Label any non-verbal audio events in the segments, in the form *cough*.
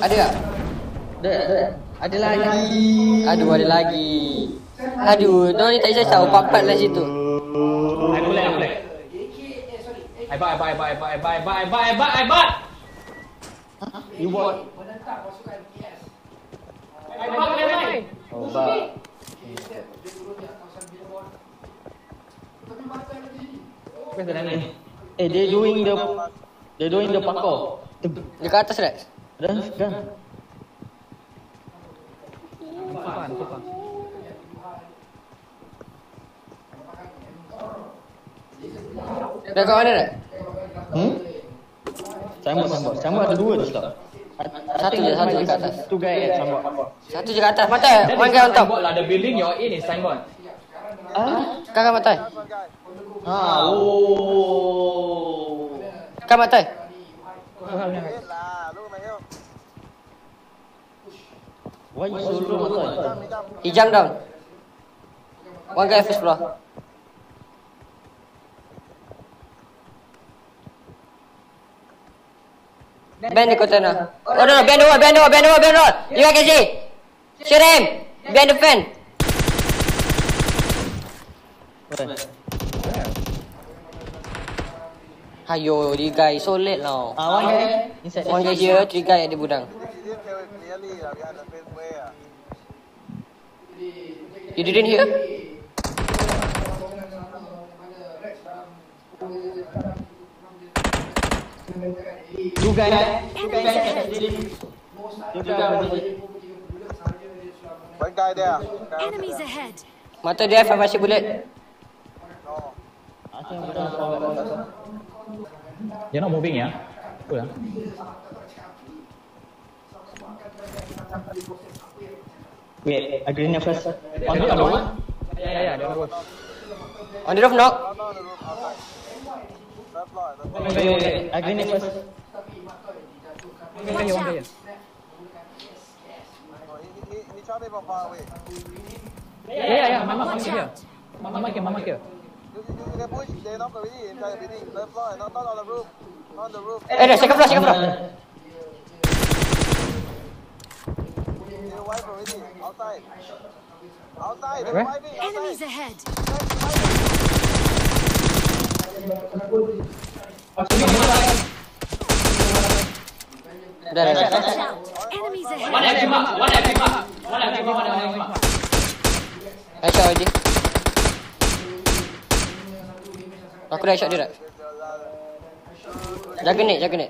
Ada tak? Ada, ada. Ada lagi. Aduh, ada lagi. Aduh, tu ni tak bisa tahu papat lah situ. I flag, I flag. I bought, I bought, I bought, I bought, I I I I I. You bought. I. Oh. Where's the landing? Eh, they doing the... They doing the parkour. Dekat atas Rex. Dah, dah. Sopan. Dah kat mana Rex? Hmm? Sambut, sambut. Sambut ada dua je stop. Satu je, satu je kat atas. Tu guy at sambut. Satu je kat atas. Matai, one is guy on top. signboard lah. The building you're in is signboard. Ah? Kakak Matai. Ah, oh. Kakak Matai. Why you so low, Matai? He jump down. One guy first floor. Bend the container. Oh no, no, bend the wall, bend the wall, bend the wall, bend the wall. You guys can see. Shoot him. Behind the fan. Ayo, you guys so late now. Ah, one guy inside. One guy here, three guy at the You didn't hear? Two guys, two guys can guys. One guy there. Enemies ahead. Mata dia apa masih bullet? No. Dia nak moving ya? Pulang. Wait, I didn't know first. On the other one? Yeah, yeah, on the other. On the roof, knock. Wait, wait, wait, I didn't know first. Okay, okay, okay. Yeah, yeah, yeah, mama, mama here. Mama here, mama here. You can push, they knock already, inside the building. Left floor, not on the roof. On the roof. Hey, second floor, second floor. Outside. Outside. Enemies ahead. Dah, dah, dah. Mana yang tembak? Mana yang tembak? Mana yang tembak? Mana yang tembak? Headshot lagi. Aku dah headshot dia dah. Jaga ni, jaga ni.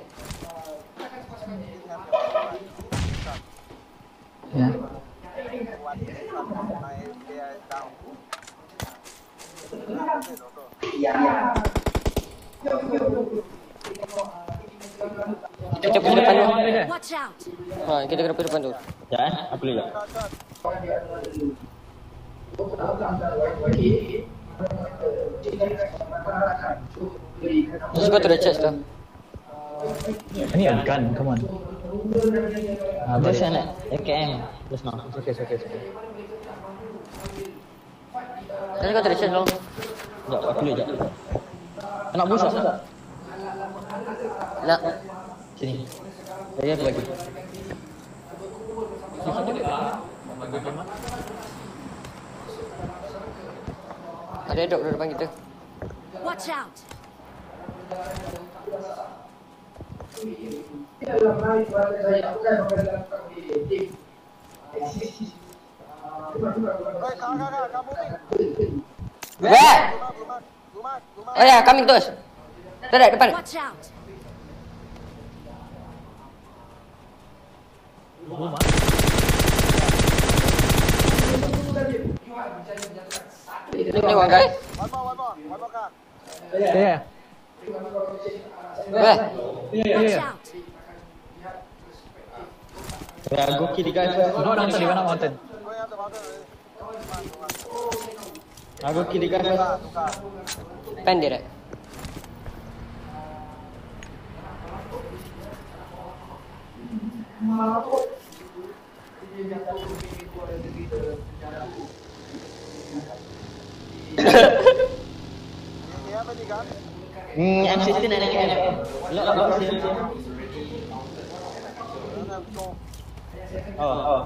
Kita pergi depan tu. Watch out. Ha, kita kena pergi depan tu. Ya, eh? Aku lihat. Just go to the church tu. I need a gun, come on. Ah, Just balik. an AKM just now. It's okay, it's okay, it's okay. Just go to the church dulu. Sekejap, aku boleh sekejap Nak bus tak? Nak Sini. Saya aku bagi Ada dok depan kita. Watch out. Hey, come on, come on, Where? Oh yeah, coming to Terus depan. Watch out. Ini guys. Yeah. Yeah. Yeah. Yeah. Yeah. Yeah. Yeah. Yeah. Yeah. Yeah. Yeah. Yeah. Aku kiri kan lah. Pen dia right? Hmm, MC nak. Lock lock Oh, oh.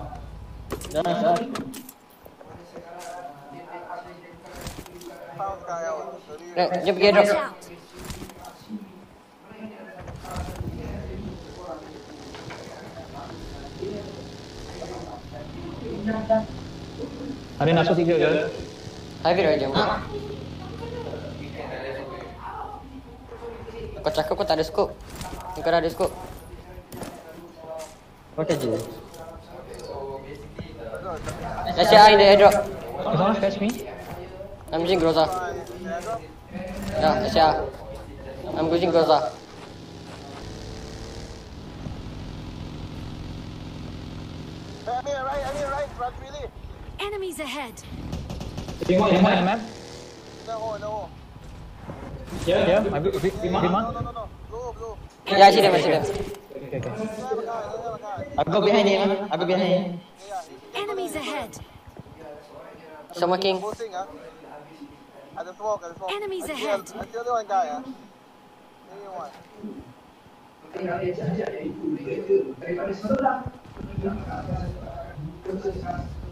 Dah, dah. Dia pergi drop. Watch out! Ada nasuh tiga ke? Highway dah jam. Kau cakap kau tak ada scope. Kau dah ada scope. Pakai je. Let's in the someone fetch me? I'm using Groza. Yeah, say I'm using Groza. I mean, right, I mean, right, right, really. Enemies ahead! Tengok tengok yang map. No no. Ya, ya. Bima. no, no, no. Blue, blue. Yeah, I see them, I see them. Okay, okay. Guy. Aku behind him. Aku behind him. Yeah, yeah. Enemies ahead! Someone king. Boosting, huh? At the smoke, at the smoke. Enemies I see ahead. a- I see only one guy, huh? Maybe one.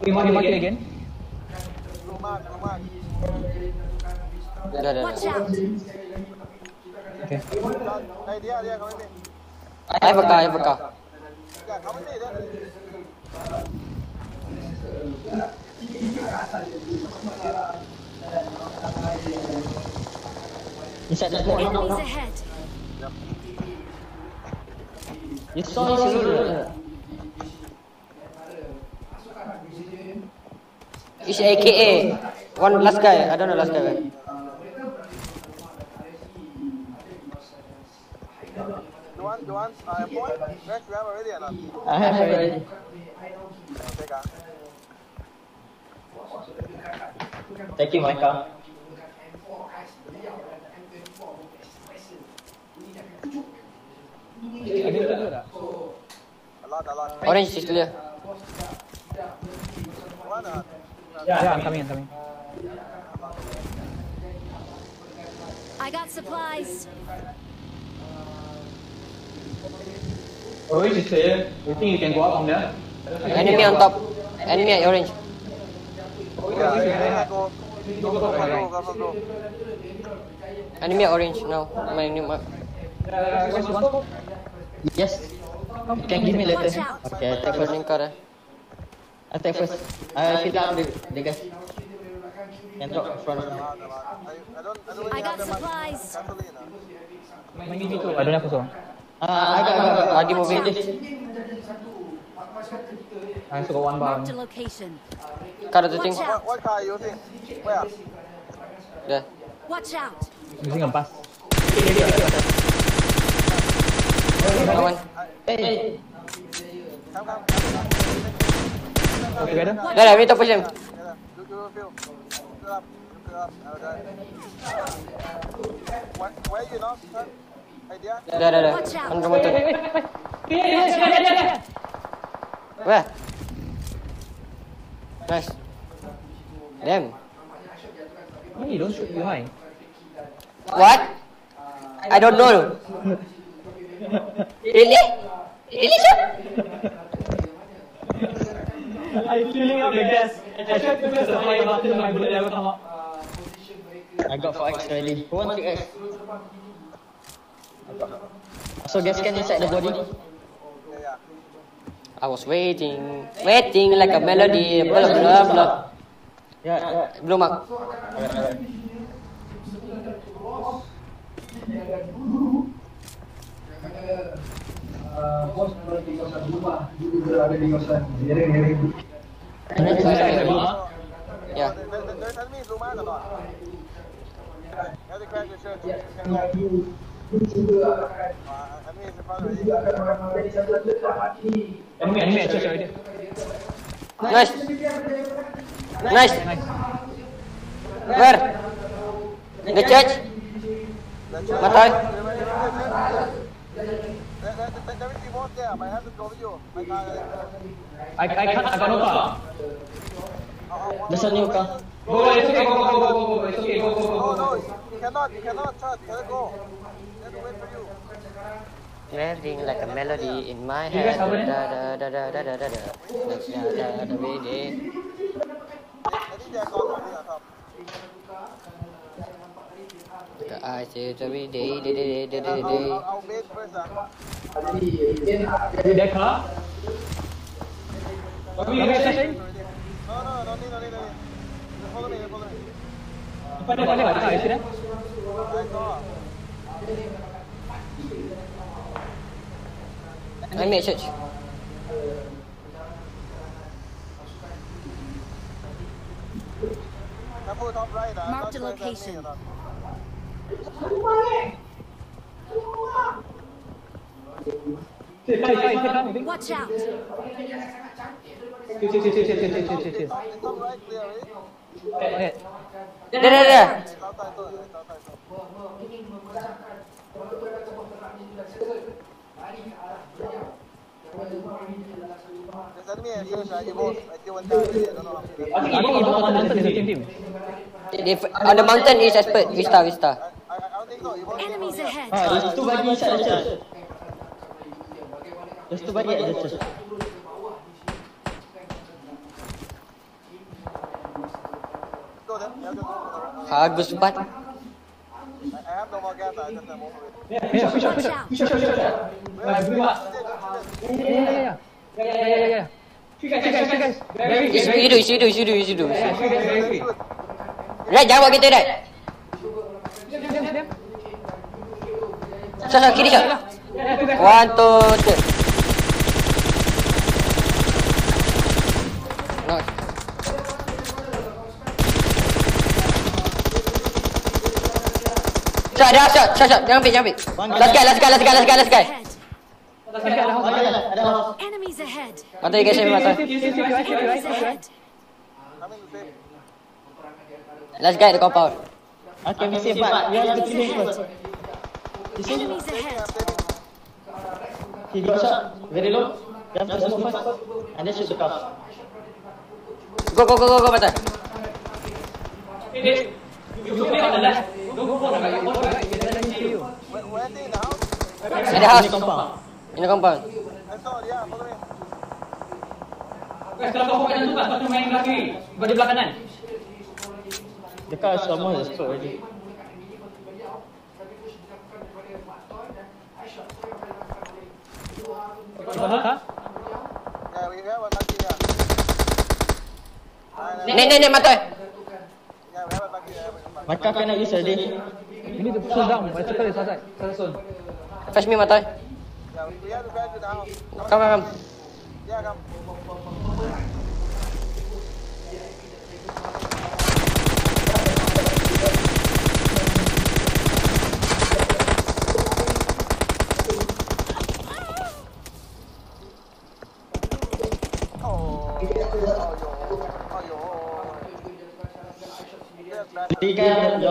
Bima Bima kill again. Blue mark, blue mark. Dah, dah, dah. Watch out! Okay. Hey, dia, dia, come with me. I have a car, I have a car. Yeah, come with me, dia. Inside the smoke. Enemies ahead! You saw his roll. It's AKA. One last guy. I don't know last guy. You want, you want, uh, point? Rex, you have already or not? I have already. Take, ah. Taking Orange is clear. One, uh, Yeah, I'm coming, I'm coming. I got supplies! Orange is clear. You think you can go up from there? Enemy on top. Enemy at orange. yeah, yeah, go. Go, go, go, go, go, go. Enemy at orange now. My new map. Uh? Yes. You can give me later. Out. Okay, I take first. Burning car eh. I take first. I fill up the, the gas. Can drop in front. A a. I, I don't, I don't I got have much supplies. gasoline, huh? I don't have also. Ah, I got, I got. Lagi moving. I also got one a location. Car ada thing. What, out! what car are you using? Where? Dah. Watch out! Using a bus. Kawan. Go together. Dah dah, top push you. Okay. You? Idea? Dah dah dah. On the motor. Where? Nice. Damn. Hey, don't shoot behind. What? I don't know. *laughs* Really? Really, sir? I'm filling up the gas. I tried to press the fire button, my bullet never come up. I got 4x already. Who wants 6x? So gas can inside the body? I was waiting, waiting like a melody. Blah blah blah. Yeah, yeah. Blue mark alright. Inside the blue mark. Yeah. There, there, there's enemy in blue mark or not? You have to crack your shirt. Uh, enemy is in front already. Enemy, enemy at church already. Nice. Nice. Nice. Where? The church? Matai. There, there, there, there will be more there, but I have to go with you. My car, I, I can't, I got no car. There's a new car. Go, it's okay, go, go, go, go, go, it's okay, go, go, go, No, go. no, you cannot, you cannot, Chad, you cannot go. You have to wait for you. Melting like a melody in my You guys head. have it? Da da da da da da da da. Like da da da da da. I think they're gone already on top. The eyes is every day, day, day, day, day, I'll, day. I'll, I'll bait first. Uh. That car? What were you guys saying? No, no, no need, no need, no need. Just follow me, just follow me. Pandai, pandai, pandai. You see that? I saw. I made church. Careful top right. Uh. I'm Marked not a sure if that's me location. Watch out! sit, sit, sit, sit, sit, sit, sit, sit. It's top right clear already. Eh, eh. Dah, dah, dah. It's outside too. It's outside too. There's enemy at first, uh, you both, I kill one guy already, I don't know how many. I think Ibu on Mountain is a team team. If on the mountain is expert, Vista, Vista. Enemies ahead! Ah, two bagi church. There's two bagi at the church. Go then, you have to go for the Bagus banget. I, I have no more gas, I just have over it. Yeah, yeah, push up, push up, push up, push up, push up. Bring up. Shit, shit, shit. Yeah, yeah, yeah. Yeah, yeah, yeah, yeah, yeah. Three guys, three guys, three guys. Very, You, very, you do, you do, you do, you do. Yeah, three guys, very free. Right, jangan buat kita, right. Diam, diam, diam. Shot, shot, kiri shot. Yeah, two guys. One, two, three. Nice. Shot, dah, shot, shot, shot. Jangan ambil, jangan ambil. Last guy, last guy, last guy, last guy, last guy. Ahead! Last guy, ada house. Bagi ada, ada house. Enemies ahead! Mata dia kasi mata. Sit, sit, sit, sit, right, sit, right, Enemies sit, right. ahead! Coming to save. Last guy, the compound. Okay, we save, but we have to kill him first. You see, Enemies ahead! he got shot very low. You have to first. And then shoot the. Go, go, go, go, go, mata. Hey, you play on the left. Don't go for the right. Go for the right. Get the left to you. Where, where they in the house? In the house. Compound. In the compound. I saw, yeah, follow me. Guys, kalau kau buat tu kan, kau tu main kiri. Kau di belah kanan. The car is almost explode already. Kau ha? Yeah, we have a lucky, yeah. Nine, nine, Nek, nek, nek, mata. Yeah, we have a lucky, yeah. My car cannot use already. You need to slow down. My circle is outside. Circle soon. Fetch me, mata. Yeah, we have to drive to the house. Come, come, come. Yeah, come. Oh, oh, yo, oh, yo. There's bad Three guys on your left. Ya, ya, ya. two squad. One squad here also. These two squad. I got, I got three percent. Shot. Can, can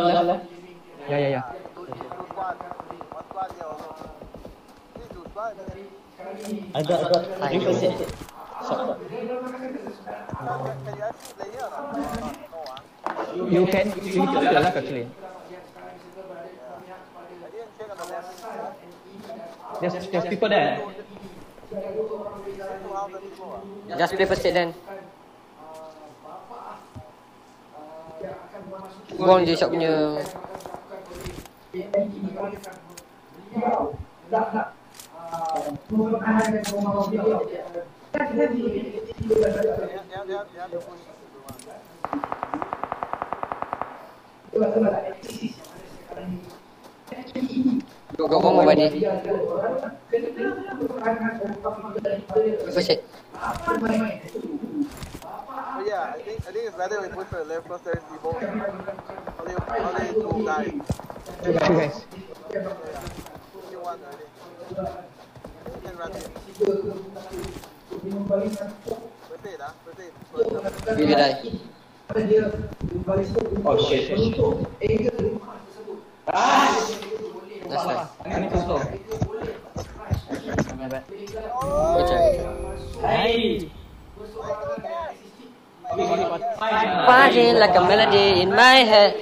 you actually play here or not? No, no, ah. You can, you the actually. On the left. There's, there's people there. Just play first then. Buang je shot punya. Yeah, yeah, yeah, yeah, to push everyone. Go, go, one more body. First aid. But yeah, I better we push for the left because there's the both. Only only two guys. Two guys. Kill one already. You can run it. Aid, ah. Aid. You can die. Oh shit. That's fine. I need to slow. Job, good job. Hey. Partying like a melody in my head.